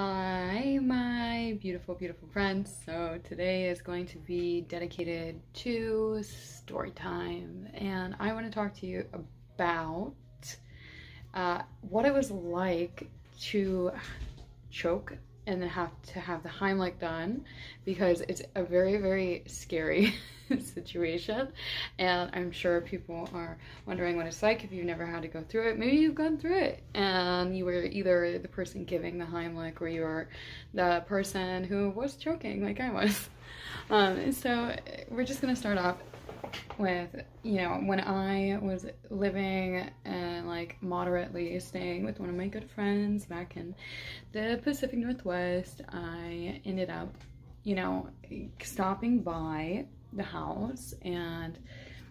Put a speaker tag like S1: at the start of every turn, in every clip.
S1: Hi, my beautiful, beautiful friends. So, today is going to be dedicated to story time, and I want to talk to you about uh, what it was like to choke and then have to have the Heimlich done because it's a very, very scary situation. And I'm sure people are wondering what it's like if you've never had to go through it. Maybe you've gone through it and you were either the person giving the Heimlich or you were the person who was choking, like I was. Um, so we're just to start off with you know when i was living and like moderately staying with one of my good friends back in the pacific northwest i ended up you know stopping by the house and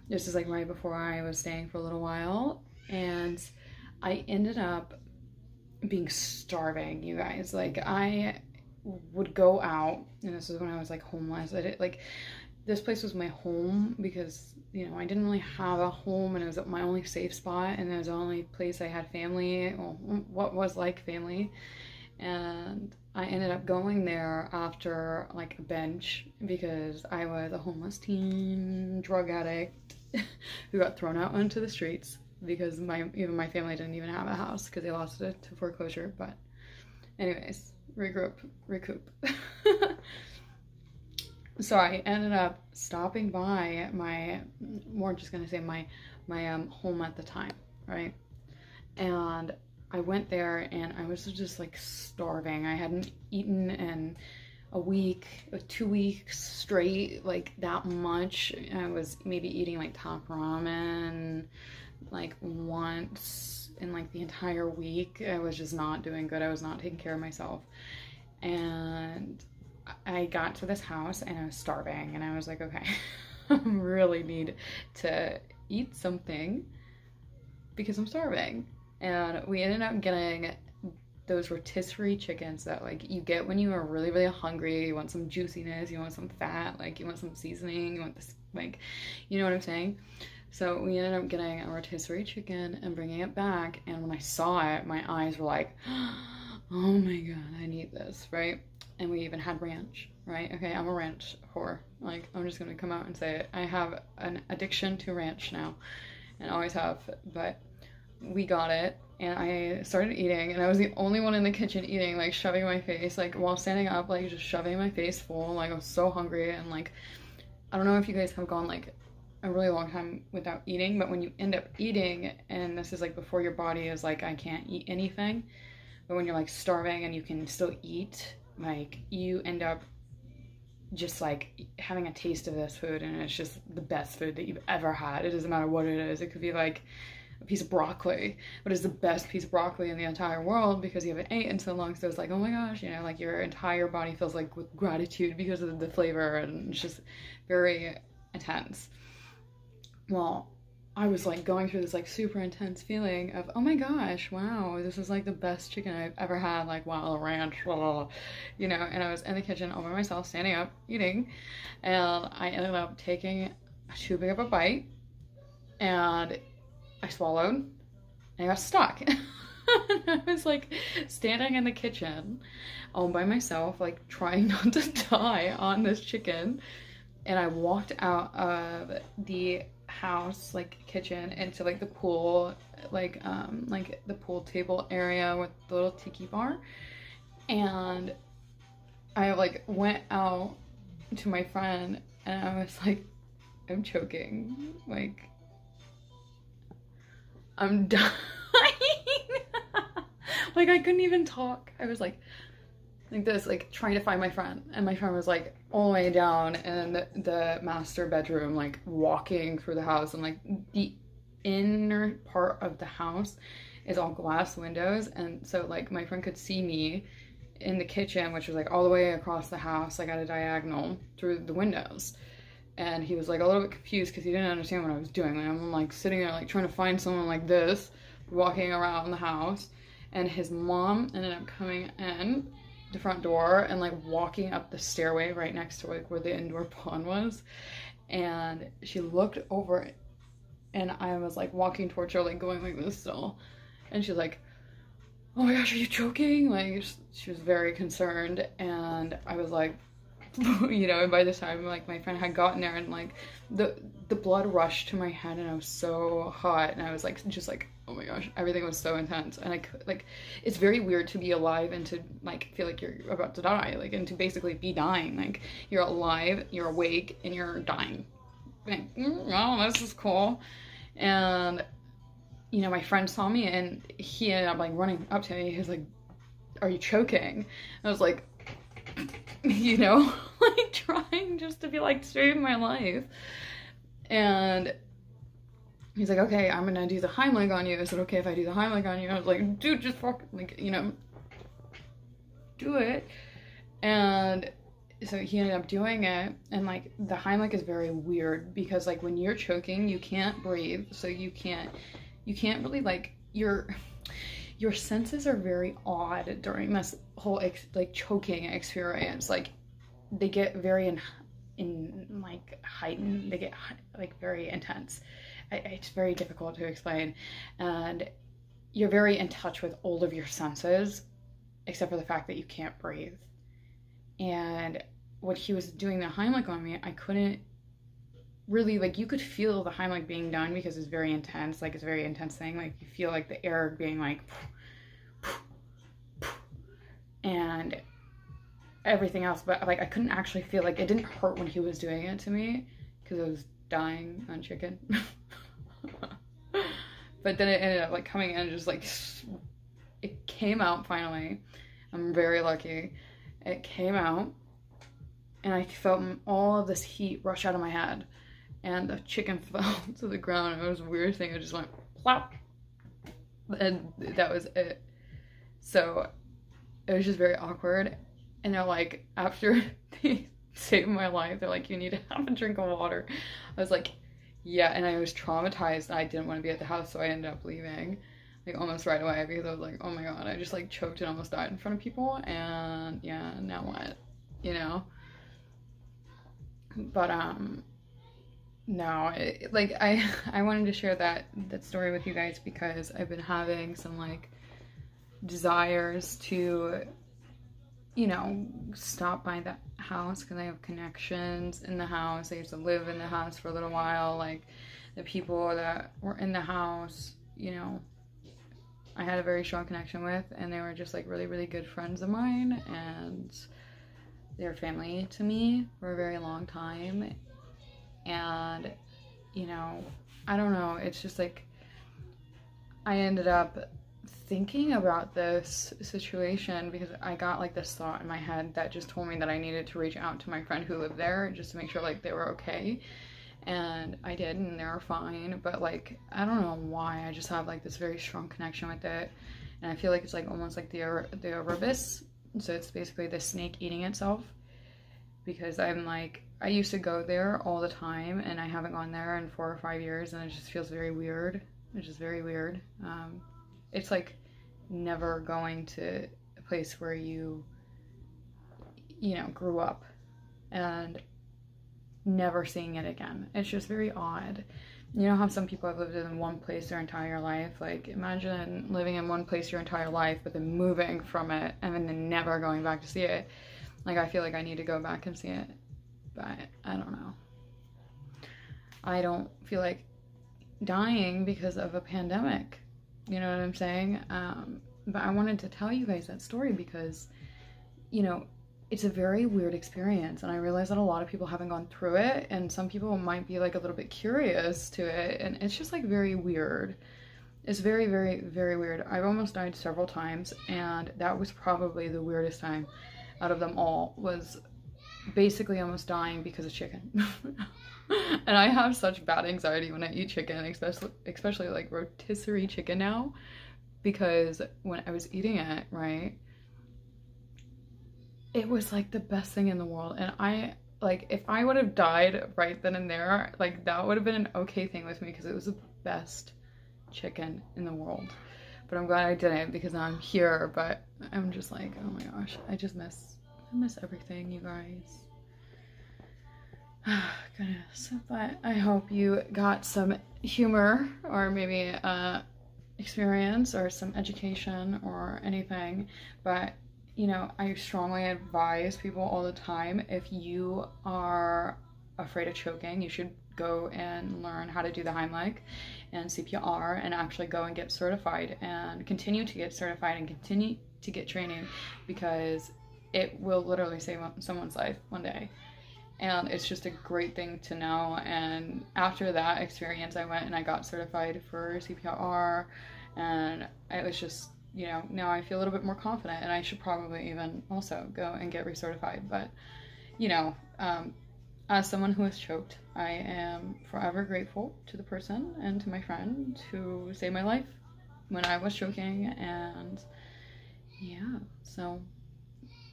S1: this is like right before i was staying for a little while and i ended up being starving you guys. Like i would go out and this is when i was like homeless. I did like this place was my home because you know I didn't really have a home and it was my only safe spot and it was the only place I had family well, what was like family. And I ended up going there after like a bench because I was a homeless teen drug addict who got thrown out onto the streets because my even my family didn't even have a house because they lost it to foreclosure but anyways regroup recoup so I ended up stopping by my, more just gonna say my, my um, home at the time, right? And I went there and I was just like starving. I hadn't eaten in a week, two weeks straight, like that much. I was maybe eating like top ramen like once in like the entire week. I was just not doing good. I was not taking care of myself. And I got to this house and I was starving and I was like, okay, I really need to eat something because I'm starving. And we ended up getting those rotisserie chickens that like you get when you are really really hungry. You want some juiciness you want some fat like you want some seasoning you want this like you know what i'm saying? So we ended up getting a rotisserie chicken and bringing it back. And when i saw it my eyes were like oh my god i need this right and we even had ranch, right? Okay, I'm a ranch whore. Like, I'm just gonna come out and say it. I have an addiction to ranch now, and always have, but we got it, and I started eating, and I was the only one in the kitchen eating, like, shoving my face, like, while standing up, like, just shoving my face full, like, I was so hungry, and, like, I don't know if you guys have gone, like, a really long time without eating, but when you end up eating, and this is, like, before your body is, like, I can't eat anything, but when you're, like, starving and you can still eat, like you end up just like having a taste of this food and it's just the best food that you've ever had. It doesn't matter what it is. It could be like a piece of broccoli, but it's the best piece of broccoli in the entire world because you haven't eaten so long. So it's like, oh my gosh, you know, like your entire body feels like with gratitude because of the flavor and it's just very intense. Well, I was like going through this like super intense feeling of oh my gosh wow this is like the best chicken I've ever had like wow a ranch blah, you know and I was in the kitchen all by myself standing up eating and I ended up taking too big of a bite and I swallowed and I got stuck. I was like standing in the kitchen all by myself like trying not to die on this chicken and I walked out of the house like kitchen into like the pool like um like the pool table area with the little tiki bar. And I like went out to my friend and I was like I'm choking. Like I'm dying. Like I couldn't even talk. I was like like this, like trying to find my friend. And my friend was like all the way down the, the master bedroom, like walking through the house. And like the inner part of the house is all glass windows. And so like my friend could see me in the kitchen, which was like all the way across the house, like at a diagonal through the windows. And he was like a little bit confused because he didn't understand what I was doing. Like, I'm like sitting there like trying to find someone like this, walking around the house. And his mom ended up coming in the front door and like walking up the stairway right next to like where the indoor pond was and she looked over and I was like walking towards her like going like this still and she's like oh my gosh, are you choking? Like, she was very concerned. And I was like, you know, and by this time, like, my friend had gotten there and, like, the, the blood rushed to my head and I was so hot. And I was, like, just like, oh my gosh, everything was so intense. And I could, like, it's very weird to be alive and to, like, feel like you're about to die. Like, and to basically be dying. Like, you're alive, you're awake, and you're dying. Like, mm, oh, this is cool. And you know, my friend saw me and he ended up like running up to me. He was like, Are you choking? And I was like, You know, like trying just to be like save my life. And he's like, Okay, I'm gonna do the Heimlich on you. Is it okay if I do the Heimlich on you? I was like, Dude, just fuck, like, you know, do it. And so he ended up doing it and like the Heimlich is very weird because like when you're choking you can't breathe so you can't you can't really like your your senses are very odd during this whole ex- like choking experience like they get very in in like heightened they get like very intense it's very difficult to explain and you're very in touch with all of your senses except for the fact that you can't breathe and when he was doing the Heimlich on me I couldn't really like you could feel the Heimlich being done because it's very intense. Like it's a very intense thing. Like you feel like the air being like, and everything else. But like I couldn't actually feel like it didn't hurt when he was doing it to me because I was dying on chicken. but then it ended up like coming in just like it came out finally. I'm very lucky. It came out and I felt all of this heat rush out of my head and the chicken fell to the ground. It was a weird thing. It just went plop, and that was it. So it was just very awkward. And they're like, after they saved my life, they're like, you need to have a drink of water. I was like, yeah. And I was traumatized. I didn't want to be at the house, so I ended up leaving like almost right away because I was like, oh my god, I just like choked and almost died in front of people. And yeah, now what? You know? But um no it, like i i wanted to share that that story with you guys because i've been having some like desires to you know stop by the house because i have connections in the house. I used to live in the house for a little while like the people that were in the house you know i had a very strong connection with and they were just like really really good friends of mine and they're family to me for a very long time. And you know i don't know it's just like i ended up thinking about this situation because i got like this thought in my head that just told me that i needed to reach out to my friend who lived there just to make sure like they were okay and i did and they were fine but like i don't know why i just have like this very strong connection with it and i feel like it's like almost like the the Erebus so it's basically the snake eating itself because i'm like I used to go there all the time, and I haven't gone there in four or five years, and it just feels very weird. It's just very weird. Um, it's like never going to a place where you, you know, grew up, and never seeing it again. It's just very odd. You know how some people have lived in one place their entire life? Like, imagine living in one place your entire life, but then moving from it and then never going back to see it. Like, I feel like I need to go back and see it but I don't know. I don't feel like dying because of a pandemic. You know what I'm saying? Um, but I wanted to tell you guys that story because, you know, it's a very weird experience. And I realize that a lot of people haven't gone through it. And some people might be like a little bit curious to it. And it's just like very weird. It's very, very, very weird. I've almost died several times. And that was probably the weirdest time out of them all was basically almost dying because of chicken. and I have such bad anxiety when I eat chicken, especially especially like rotisserie chicken now, because when I was eating it, right, it was like the best thing in the world, and I like if I would have died right then and there, like that would have been an okay thing with me because it was the best chicken in the world. But I'm glad I didn't because now I'm here. But I'm just like, oh my gosh, I just miss I miss everything, you guys. Goodness. But I hope you got some humor or maybe uh, experience or some education or anything, but you know, I strongly advise people all the time if you are afraid of choking, you should go and learn how to do the Heimlich and CPR and actually go and get certified and continue to get certified and continue to get training because it will literally save someone's life one day. And it's just a great thing to know. And after that experience, I went and I got certified for CPR, and it was just, you know, now I feel a little bit more confident, and I should probably even also go and get recertified. But, you know, um, as someone who has choked, I am forever grateful to the person and to my friend who saved my life when I was choking, and yeah, so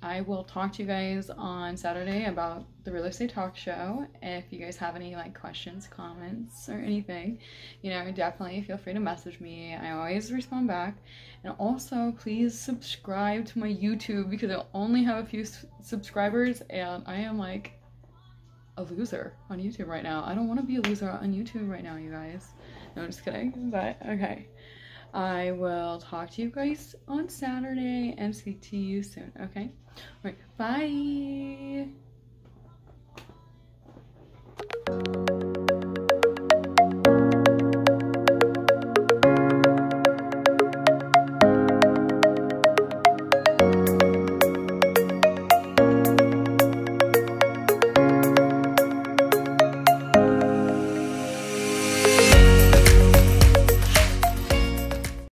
S1: I will talk to you guys on Saturday about the real estate talk show. If you guys have any like questions, comments, or anything, you know, definitely feel free to message me. I always respond back. And also, please subscribe to my YouTube because I only have a few subscribers and I am like a loser on YouTube right now. I don't want to be a loser on YouTube right now, you guys. No, I'm just kidding. But okay. I will talk to you guys on Saturday and speak to you soon, okay? All right, bye.